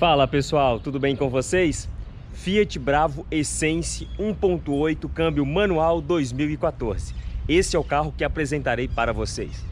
Fala pessoal, tudo bem com vocês? Fiat Bravo Essence 1.8 câmbio manual 2014. Esse é o carro que apresentarei para vocês.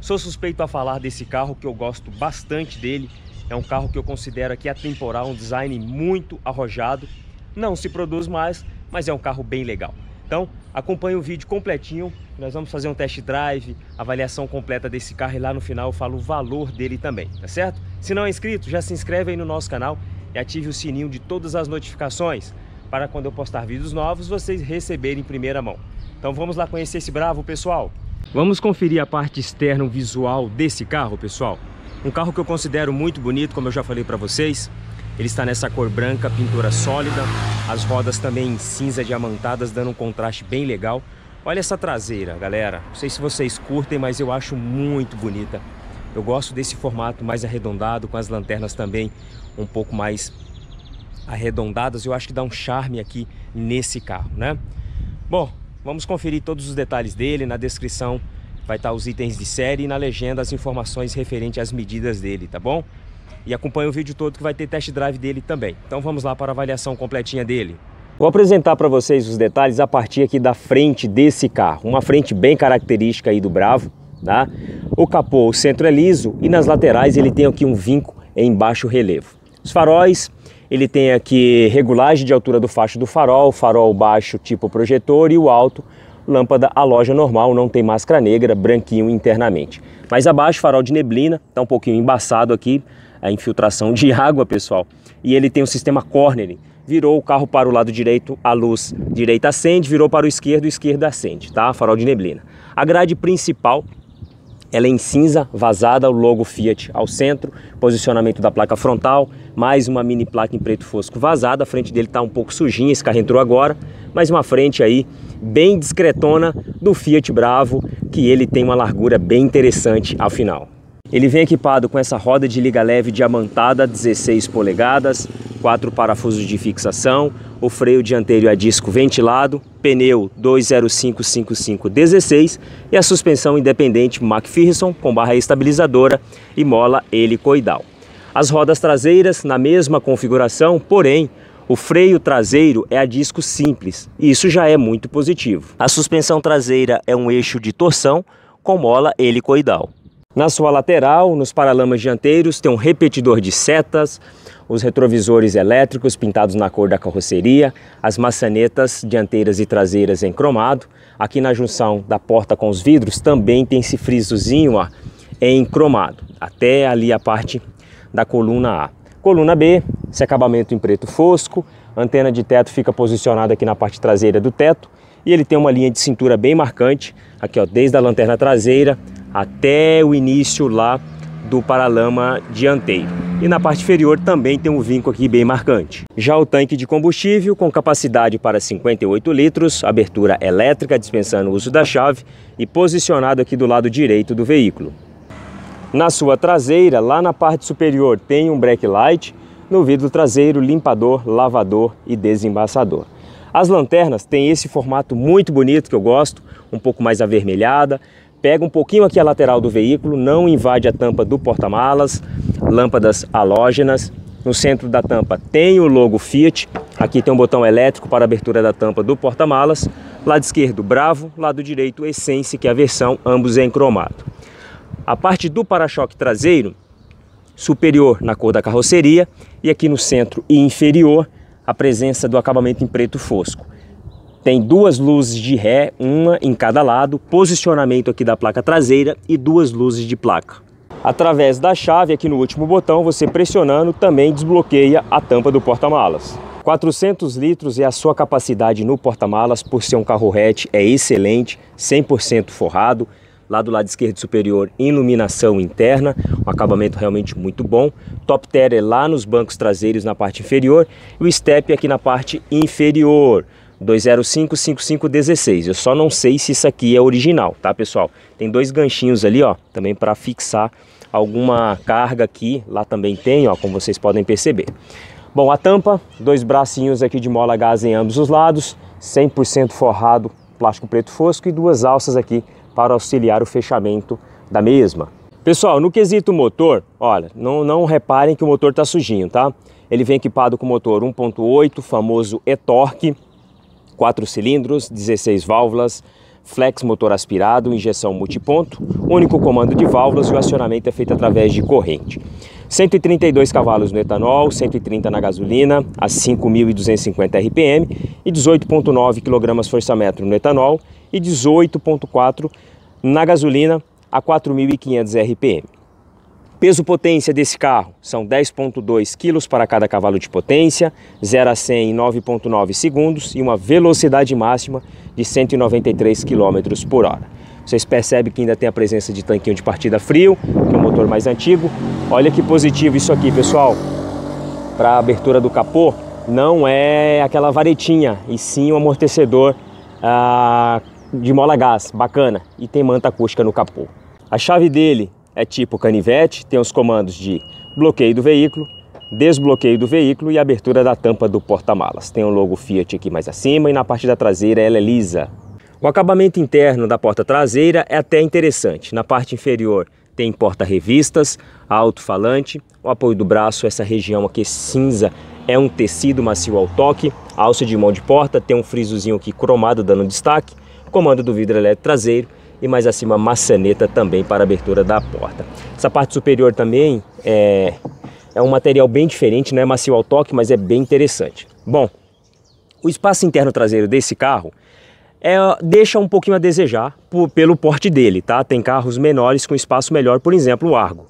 Sou suspeito a falar desse carro que eu gosto bastante dele. É um carro que eu considero aqui atemporal, um design muito arrojado. Não se produz mais, mas é um carro bem legal. Então, acompanhe o vídeo completinho. Nós vamos fazer um test drive, avaliação completa desse carro e lá no final eu falo o valor dele também, tá certo? Se não é inscrito, já se inscreve aí no nosso canal e ative o sininho de todas as notificações para quando eu postar vídeos novos vocês receberem em primeira mão. Então vamos lá conhecer esse bravo, pessoal. Vamos conferir a parte externa, visual desse carro, pessoal. Um carro que eu considero muito bonito, como eu já falei para vocês. Ele está nessa cor branca, pintura sólida, as rodas também cinza diamantadas, dando um contraste bem legal. Olha essa traseira, galera. Não sei se vocês curtem, mas eu acho muito bonita. Eu gosto desse formato mais arredondado, com as lanternas também um pouco mais arredondadas. Eu acho que dá um charme aqui nesse carro, né? Bom, vamos conferir todos os detalhes dele. Na descrição vai estar os itens de série e na legenda as informações referentes às medidas dele, tá bom? E acompanhe o vídeo todo que vai ter test drive dele também. Então vamos lá para a avaliação completinha dele. Vou apresentar para vocês os detalhes a partir aqui da frente desse carro, uma frente bem característica aí do Bravo, tá? O capô, o centro é liso e nas laterais ele tem aqui um vinco em baixo relevo. Os faróis, ele tem aqui regulagem de altura do facho do farol, farol baixo tipo projetor e o alto, lâmpada a loja normal, não tem máscara negra, branquinho internamente. Mais abaixo, farol de neblina, está um pouquinho embaçado aqui, a infiltração de água, pessoal. E ele tem o sistema cornering. Virou o carro para o lado direito, a luz direita acende, virou para o esquerdo, o esquerdo acende, tá? Farol de neblina. A grade principal ela é em cinza, vazada, o logo Fiat ao centro, posicionamento da placa frontal, mais uma mini placa em preto fosco vazada, a frente dele está um pouco sujinha, esse carro entrou agora, mas uma frente aí bem discretona do Fiat Bravo, que ele tem uma largura bem interessante ao final. Ele vem equipado com essa roda de liga leve diamantada 16 polegadas, quatro parafusos de fixação, o freio dianteiro a disco ventilado, pneu 2055516 e a suspensão independente McPherson com barra estabilizadora e mola helicoidal. As rodas traseiras na mesma configuração, porém o freio traseiro é a disco simples e isso já é muito positivo. A suspensão traseira é um eixo de torção com mola helicoidal. Na sua lateral, nos paralamas dianteiros, tem um repetidor de setas, os retrovisores elétricos pintados na cor da carroceria, as maçanetas dianteiras e traseiras em cromado. Aqui na junção da porta com os vidros também tem esse frisozinho ó, em cromado, até ali a parte da coluna A. Coluna B, esse acabamento em preto fosco, antena de teto fica posicionada aqui na parte traseira do teto e ele tem uma linha de cintura bem marcante, aqui ó, desde a lanterna traseira até o início lá do paralama dianteiro. E na parte inferior também tem um vinco aqui bem marcante. Já o tanque de combustível com capacidade para 58 litros, abertura elétrica dispensando o uso da chave e posicionado aqui do lado direito do veículo. Na sua traseira, lá na parte superior, tem um brake light, no vidro traseiro, limpador, lavador e desembaçador. As lanternas têm esse formato muito bonito que eu gosto, um pouco mais avermelhada, pega um pouquinho aqui a lateral do veículo, não invade a tampa do porta-malas, lâmpadas halógenas. No centro da tampa tem o logo Fiat, aqui tem um botão elétrico para abertura da tampa do porta-malas. Lado esquerdo Bravo, lado direito Essence, que é a versão ambos em cromado. A parte do para-choque traseiro, superior na cor da carroceria e aqui no centro e inferior a presença do acabamento em preto fosco. Tem duas luzes de ré, uma em cada lado, posicionamento aqui da placa traseira e duas luzes de placa. Através da chave aqui no último botão, você pressionando também desbloqueia a tampa do porta-malas. 400 litros é a sua capacidade no porta-malas, por ser um carro hatch, é excelente, 100% forrado. Lá do lado esquerdo superior, iluminação interna, um acabamento realmente muito bom. Top Terra é lá nos bancos traseiros na parte inferior e o step aqui na parte inferior. 2055516. Eu só não sei se isso aqui é original, tá, pessoal? Tem dois ganchinhos ali, ó, também para fixar alguma carga aqui. Lá também tem, ó, como vocês podem perceber. Bom, a tampa, dois bracinhos aqui de mola gás em ambos os lados, 100% forrado, plástico preto fosco e duas alças aqui para auxiliar o fechamento da mesma. Pessoal, no quesito motor, olha, não, não reparem que o motor está sujinho, tá? Ele vem equipado com motor 1.8, famoso e-torque, 4 cilindros, 16 válvulas, flex motor aspirado, injeção multiponto, único comando de válvulas e o acionamento é feito através de corrente. 132 cavalos no etanol, 130 na gasolina, a 5.250 RPM e 18,9 kgfm no etanol e 18,4 na gasolina a 4.500 RPM. Peso potência desse carro são 10.2 kg para cada cavalo de potência, 0 a 100 em 9.9 segundos e uma velocidade máxima de 193 km por hora. Vocês percebem que ainda tem a presença de tanquinho de partida frio, que é o motor mais antigo. Olha que positivo isso aqui, pessoal. Para a abertura do capô, não é aquela varetinha, e sim um amortecedor ah, de mola gás, bacana. E tem manta acústica no capô. A chave dele é tipo canivete, tem os comandos de bloqueio do veículo, desbloqueio do veículo e abertura da tampa do porta-malas. Tem o logo Fiat aqui mais acima e na parte da traseira ela é lisa. O acabamento interno da porta traseira é até interessante. Na parte inferior tem porta-revistas, alto-falante, o apoio do braço, essa região aqui cinza é um tecido macio ao toque, alça de mão de porta, tem um frisozinho aqui cromado dando destaque, comando do vidro elétrico traseiro e mais acima maçaneta também para abertura da porta. Essa parte superior também é, é um material bem diferente, não é macio ao toque, mas é bem interessante. Bom, o espaço interno traseiro desse carro é, deixa um pouquinho a desejar por, pelo porte dele, tá? Tem carros menores com espaço melhor, por exemplo, o Argo.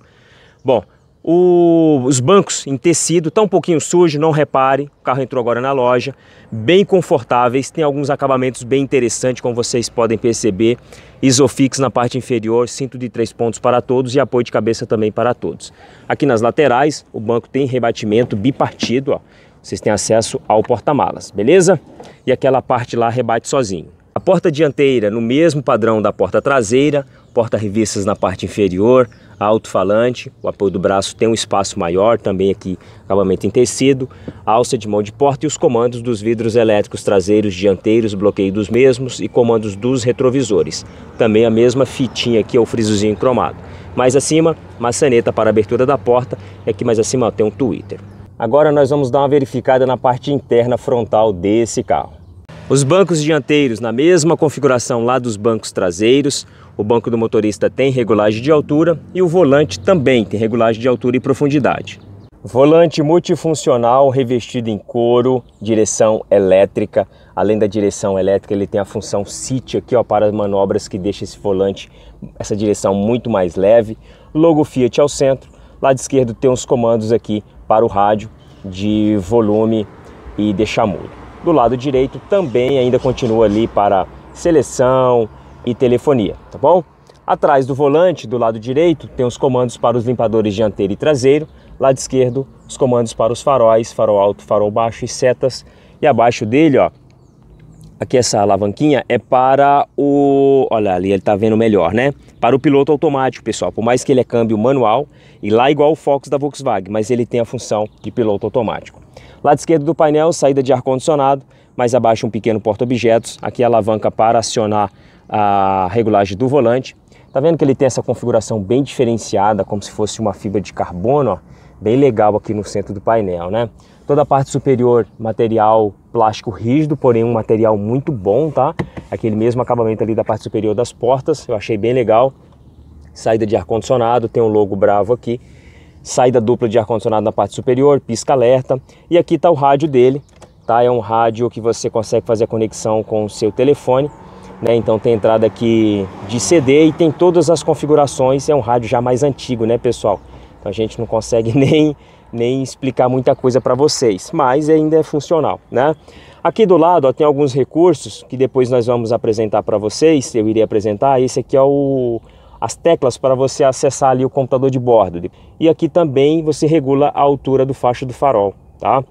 Bom, o, os bancos em tecido tá um pouquinho sujos, não repare. O carro entrou agora na loja, bem confortáveis, tem alguns acabamentos bem interessantes, como vocês podem perceber. Isofix na parte inferior, cinto de três pontos para todos e apoio de cabeça também para todos. Aqui nas laterais, o banco tem rebatimento bipartido, ó. Vocês têm acesso ao porta-malas, beleza? E aquela parte lá rebate sozinho. A porta dianteira no mesmo padrão da porta traseira, porta-revistas na parte inferior, alto-falante, o apoio do braço tem um espaço maior, também aqui acabamento em tecido, alça de mão de porta e os comandos dos vidros elétricos traseiros, dianteiros, bloqueio dos mesmos e comandos dos retrovisores. Também a mesma fitinha aqui, é o frisozinho cromado. Mais acima, maçaneta para abertura da porta e aqui mais acima ó, tem um Twitter. Agora nós vamos dar uma verificada na parte interna frontal desse carro. Os bancos dianteiros na mesma configuração lá dos bancos traseiros, o banco do motorista tem regulagem de altura e o volante também tem regulagem de altura e profundidade. Volante multifuncional revestido em couro, direção elétrica. Além da direção elétrica, ele tem a função City aqui ó, para manobras que deixa esse volante, essa direção muito mais leve. Logo Fiat ao centro. Lado esquerdo tem os comandos aqui para o rádio de volume e deixar mudo. Do lado direito também ainda continua ali para seleção e telefonia, tá bom? Atrás do volante, do lado direito, tem os comandos para os limpadores dianteiro e traseiro. Lado esquerdo, os comandos para os faróis, farol alto, farol baixo e setas. E abaixo dele, ó, aqui essa alavanquinha é para o... Olha ali, ele tá vendo melhor, né? Para o piloto automático, pessoal. Por mais que ele é câmbio manual, e lá igual o Focus da Volkswagen, mas ele tem a função de piloto automático. Lado esquerdo do painel, saída de ar-condicionado, mais abaixo um pequeno porta-objetos. Aqui a alavanca para acionar a regulagem do volante. Tá vendo que ele tem essa configuração bem diferenciada, como se fosse uma fibra de carbono, ó, bem legal aqui no centro do painel, né? Toda a parte superior, material plástico rígido, porém um material muito bom, tá? Aquele mesmo acabamento ali da parte superior das portas, eu achei bem legal. Saída de ar-condicionado, tem um logo bravo aqui saída dupla de ar-condicionado na parte superior, pisca alerta. E aqui está o rádio dele, tá? É um rádio que você consegue fazer a conexão com o seu telefone. Né? Então tem entrada aqui de CD e tem todas as configurações. É um rádio já mais antigo, né, pessoal? Então a gente não consegue nem, nem explicar muita coisa para vocês, mas ainda é funcional, né? Aqui do lado ó, tem alguns recursos que depois nós vamos apresentar para vocês. Eu iria apresentar. Esse aqui é o as teclas para você acessar ali o computador de bordo. E aqui também você regula a altura do facho do farol, tá?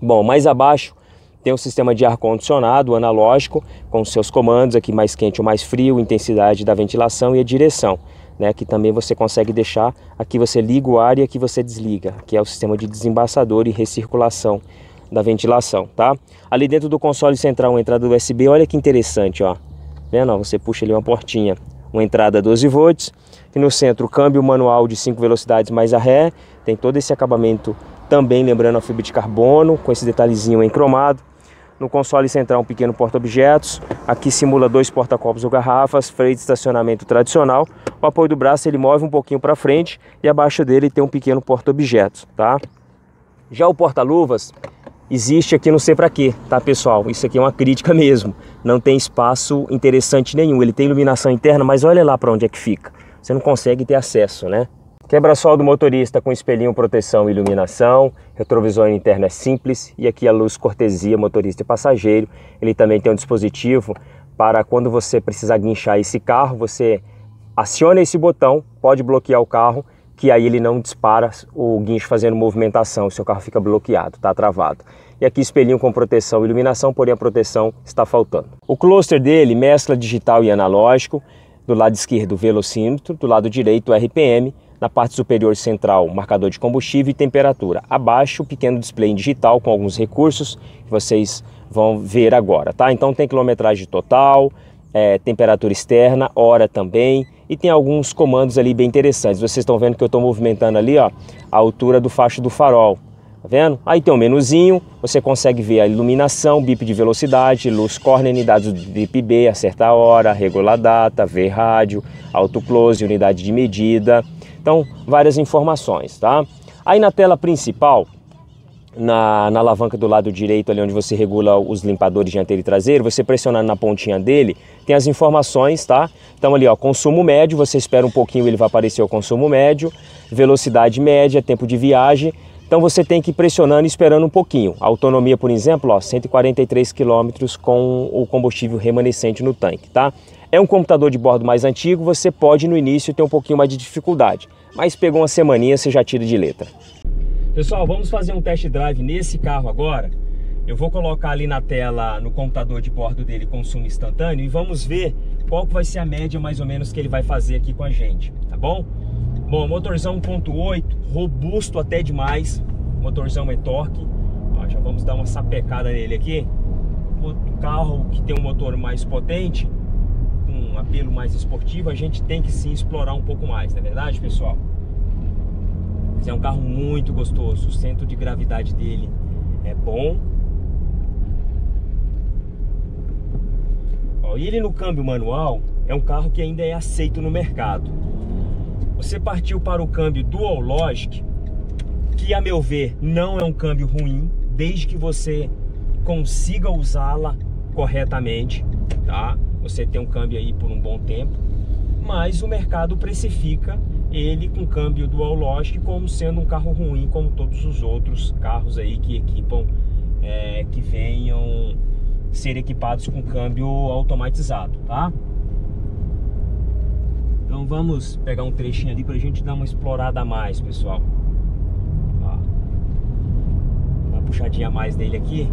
Bom, mais abaixo tem o sistema de ar condicionado analógico com seus comandos aqui mais quente ou mais frio, intensidade da ventilação e a direção. Né, que também você consegue deixar, aqui você liga o ar e aqui você desliga, que é o sistema de desembaçador e recirculação da ventilação, tá? Ali dentro do console central, uma entrada USB, olha que interessante, ó. Vendo? Você puxa ali uma portinha uma entrada 12 volts. E no centro, câmbio manual de 5 velocidades mais a ré. Tem todo esse acabamento também lembrando a fibra de carbono, com esse detalhezinho em cromado. No console central, um pequeno porta-objetos. Aqui simula dois porta-copos ou garrafas, freio de estacionamento tradicional. O apoio do braço ele move um pouquinho para frente e abaixo dele tem um pequeno porta-objetos, tá? Já o porta-luvas existe aqui não sei para quê, tá pessoal? Isso aqui é uma crítica mesmo. Não tem espaço interessante nenhum. Ele tem iluminação interna, mas olha lá para onde é que fica. Você não consegue ter acesso, né? Quebra-sol do motorista com espelhinho, proteção e iluminação. Retrovisor interno é simples e aqui a luz cortesia motorista e passageiro. Ele também tem um dispositivo para quando você precisar guinchar esse carro, você aciona esse botão, pode bloquear o carro, que aí ele não dispara o guincho fazendo movimentação, o seu carro fica bloqueado, está travado. E aqui espelhinho com proteção e iluminação, porém a proteção está faltando. O cluster dele mescla digital e analógico, do lado esquerdo velocímetro, do lado direito RPM, na parte superior central, marcador de combustível e temperatura. Abaixo, pequeno display digital com alguns recursos que vocês vão ver agora, tá? Então tem quilometragem total, é, temperatura externa, hora também e tem alguns comandos ali bem interessantes. Vocês estão vendo que eu estou movimentando ali, ó, a altura do facho do farol. Tá vendo? Aí tem um menuzinho, você consegue ver a iluminação, bip de velocidade, luz corner, unidades do bip B, acertar a hora, regular data, ver rádio, auto close, unidade de medida. Então, várias informações, tá? Aí na tela principal, na, na, alavanca do lado direito, ali onde você regula os limpadores dianteiro e traseiro, você pressionando na pontinha dele, tem as informações, tá? Então ali, ó, consumo médio, você espera um pouquinho, ele vai aparecer o consumo médio, velocidade média, tempo de viagem. Então você tem que ir pressionando e esperando um pouquinho. A autonomia, por exemplo, ó, 143 km com o combustível remanescente no tanque, tá? É um computador de bordo mais antigo, você pode no início ter um pouquinho mais de dificuldade, mas pegou uma semaninha, você já tira de letra. Pessoal, vamos fazer um test drive nesse carro agora. Eu vou colocar ali na tela, no computador de bordo dele, consumo instantâneo e vamos ver qual vai ser a média mais ou menos que ele vai fazer aqui com a gente, tá bom? Bom, motorzão 1.8, robusto até demais, motorzão é torque. Ó, já vamos dar uma sapecada nele aqui. O carro que tem um motor mais potente, um apelo mais esportivo, a gente tem que sim explorar um pouco mais, não é verdade, pessoal? Mas é um carro muito gostoso, o centro de gravidade dele é bom. Ó, e ele no câmbio manual é um carro que ainda é aceito no mercado. Você partiu para o câmbio Dual Logic, que a meu ver não é um câmbio ruim, desde que você consiga usá-la corretamente, tá? você tem um câmbio aí por um bom tempo, mas o mercado precifica ele com câmbio dual logic como sendo um carro ruim como todos os outros carros aí que equipam é, que venham ser equipados com câmbio automatizado, tá? Então vamos pegar um trechinho ali para a gente dar uma explorada a mais, pessoal. Ó, uma puxadinha a mais nele aqui.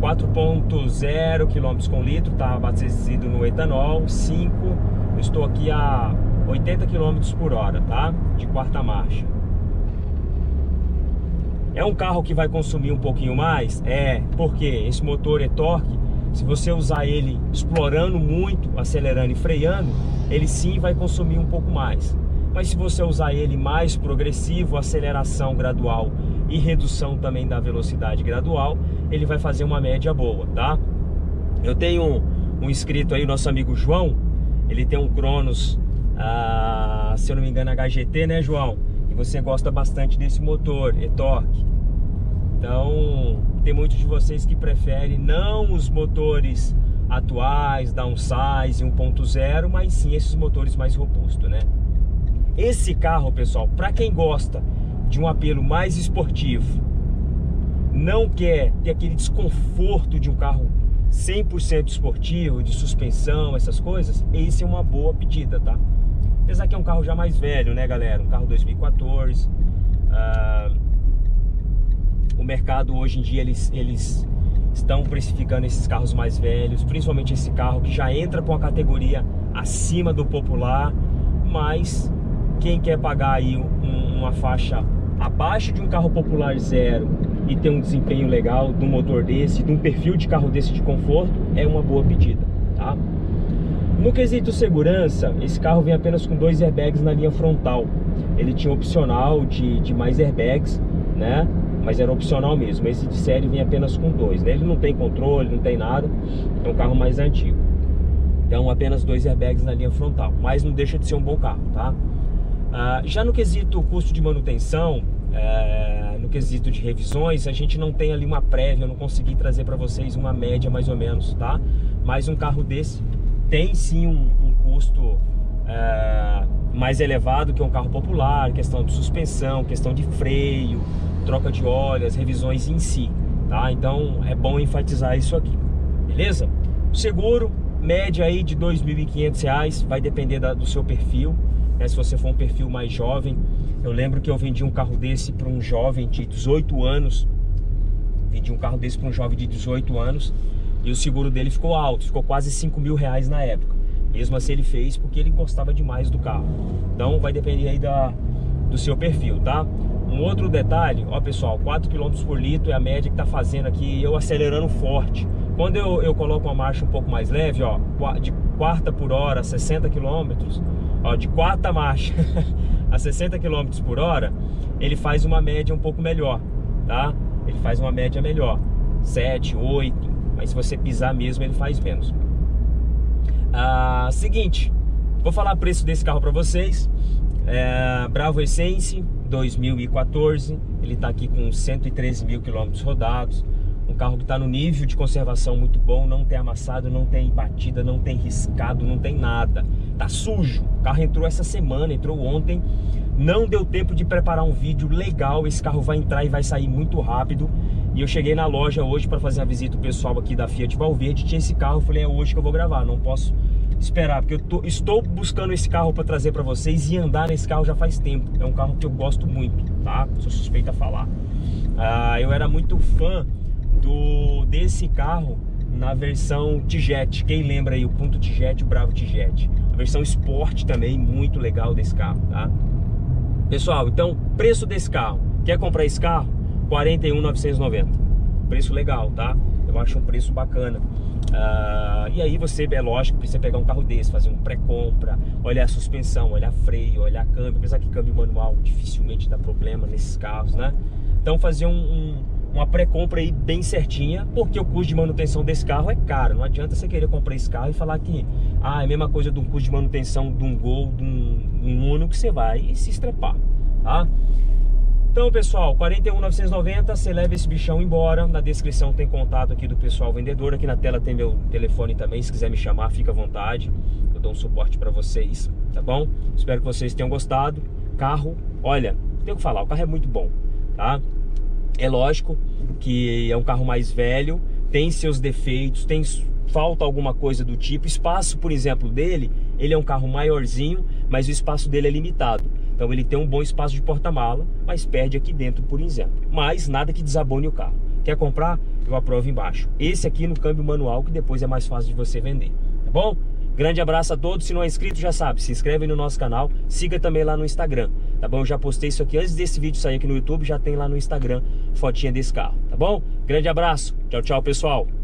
4.0 km com litro, está abastecido no etanol, 5, eu estou aqui a 80 km por hora, tá? De quarta marcha. É um carro que vai consumir um pouquinho mais? É, porque esse motor é torque, se você usar ele explorando muito, acelerando e freando, ele sim vai consumir um pouco mais. Mas se você usar ele mais progressivo, aceleração gradual e redução também da velocidade gradual, ele vai fazer uma média boa, tá? Eu tenho um, inscrito aí, nosso amigo João, ele tem um Cronos, ah, se eu não me engano, HGT, né, João? E você gosta bastante desse motor, e-torque. Então, tem muitos de vocês que preferem não os motores atuais, downsize 1.0, mas sim esses motores mais robustos, né? Esse carro, pessoal, para quem gosta de um apelo mais esportivo, não quer ter aquele desconforto de um carro 100% esportivo, de suspensão, essas coisas, esse é uma boa pedida, tá? Apesar que é um carro já mais velho, né, galera? Um carro 2014. Ah, o mercado hoje em dia eles, eles estão precificando esses carros mais velhos, principalmente esse carro que já entra com a categoria acima do popular, mas quem quer pagar aí um, uma faixa abaixo de um carro popular zero e ter um desempenho legal de um motor desse, de um perfil de carro desse de conforto, é uma boa pedida, tá? No quesito segurança, esse carro vem apenas com dois airbags na linha frontal. Ele tinha opcional de, de mais airbags, né? Mas era opcional mesmo. Esse de série vem apenas com dois. Né? Ele não tem controle, não tem nada. É um carro mais antigo. Então apenas dois airbags na linha frontal. Mas não deixa de ser um bom carro, tá? Ah, já no quesito custo de manutenção, é, no quesito de revisões, a gente não tem ali uma prévia, eu não consegui trazer para vocês uma média mais ou menos, tá? Mas um carro desse tem sim um, um custo é, mais elevado que um carro popular, questão de suspensão, questão de freio, troca de óleo, as revisões em si, tá? Então é bom enfatizar isso aqui, beleza? Seguro, média aí de R$ 2.500, vai depender da, do seu perfil, né? Se você for um perfil mais jovem, eu lembro que eu vendi um carro desse para um jovem de 18 anos. Vendi um carro desse para um jovem de 18 anos e o seguro dele ficou alto, ficou quase 5 mil reais na época. Mesmo assim ele fez porque ele gostava demais do carro. Então vai depender aí da, do seu perfil, tá? Um outro detalhe, ó pessoal, 4 km por litro é a média que tá fazendo aqui, eu acelerando forte. Quando eu, eu coloco uma marcha um pouco mais leve, ó, de quarta por hora, 60 km, ó, de quarta marcha a 60 km por hora, ele faz uma média um pouco melhor, tá? Ele faz uma média melhor, 7, 8, mas se você pisar mesmo, ele faz menos. Ah, seguinte, vou falar o preço desse carro para vocês. É, Bravo Essence 2014, ele está aqui com 113 mil quilômetros rodados. Um carro que está no nível de conservação muito bom, não tem amassado, não tem batida, não tem riscado, não tem nada. Tá sujo. O carro entrou essa semana, entrou ontem. Não deu tempo de preparar um vídeo legal. Esse carro vai entrar e vai sair muito rápido. E eu cheguei na loja hoje para fazer a visita pessoal aqui da Fiat Valverde. Tinha esse carro, eu falei, é hoje que eu vou gravar. Não posso esperar, porque eu tô, estou buscando esse carro para trazer para vocês e andar nesse carro já faz tempo. É um carro que eu gosto muito, tá? Sou suspeito a falar. Ah, eu era muito fã do desse carro na versão T-Jet. Quem lembra aí o ponto T-Jet, o Bravo T-Jet. A versão Sport também, muito legal desse carro, tá? Pessoal, então, preço desse carro. Quer comprar esse carro? 41.990. Preço legal, tá? Eu acho um preço bacana. Uh, e aí você, é lógico, precisa pegar um carro desse, fazer um pré-compra, olhar a suspensão, olhar freio, olhar câmbio, apesar que câmbio manual dificilmente dá problema nesses carros, né? Então fazer um, um, uma pré-compra aí bem certinha, porque o custo de manutenção desse carro é caro. Não adianta você querer comprar esse carro e falar que ah, é a mesma coisa do custo de manutenção de um Gol, de um, um Uno que você vai se estrepar, tá? Então, pessoal, 41,990, você leva esse bichão embora. Na descrição tem contato aqui do pessoal vendedor. Aqui na tela tem meu telefone também. Se quiser me chamar, fica à vontade. Eu dou um suporte para vocês, tá bom? Espero que vocês tenham gostado. Carro, olha, tenho que falar, o carro é muito bom, tá? É lógico que é um carro mais velho, tem seus defeitos, tem falta alguma coisa do tipo. Espaço, por exemplo, dele, ele é um carro maiorzinho, mas o espaço dele é limitado. Então ele tem um bom espaço de porta-mala, mas perde aqui dentro, por exemplo. Mas nada que desabone o carro. Quer comprar? Eu aprovo embaixo. Esse aqui no câmbio manual, que depois é mais fácil de você vender. Tá bom? Grande abraço a todos. Se não é inscrito, já sabe, se inscreve no nosso canal. Siga também lá no Instagram. Tá bom? Eu já postei isso aqui antes desse vídeo sair aqui no YouTube. Já tem lá no Instagram fotinha desse carro. Tá bom? Grande abraço. Tchau, tchau, pessoal.